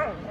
Hi.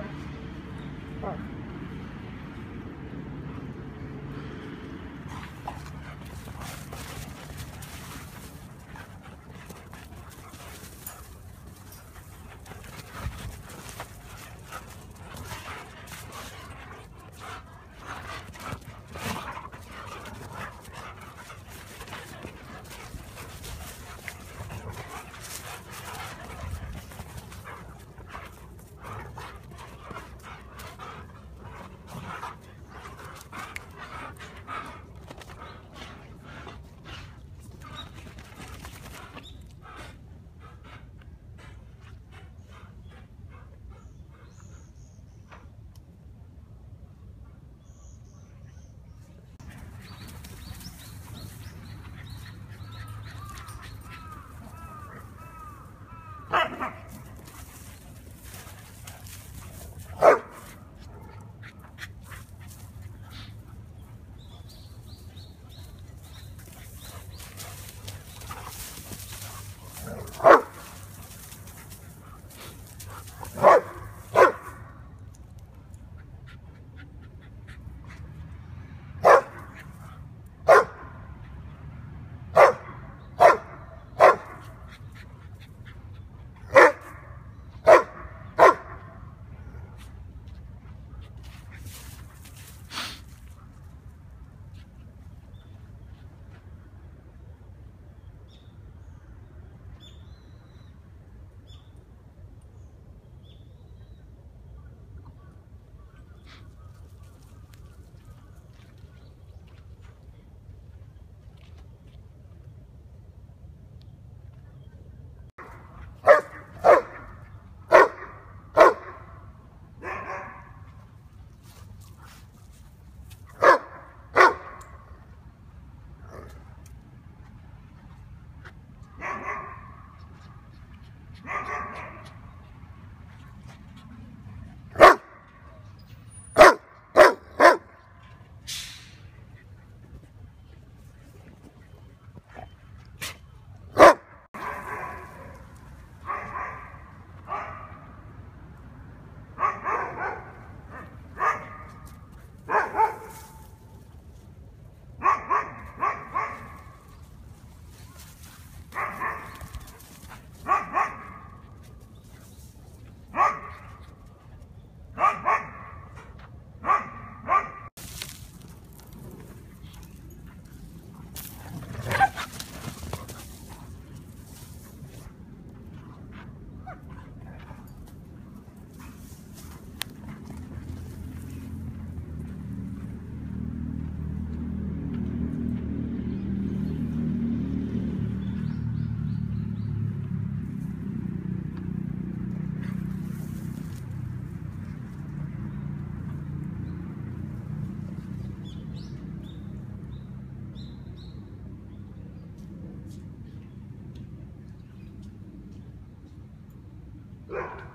Yeah.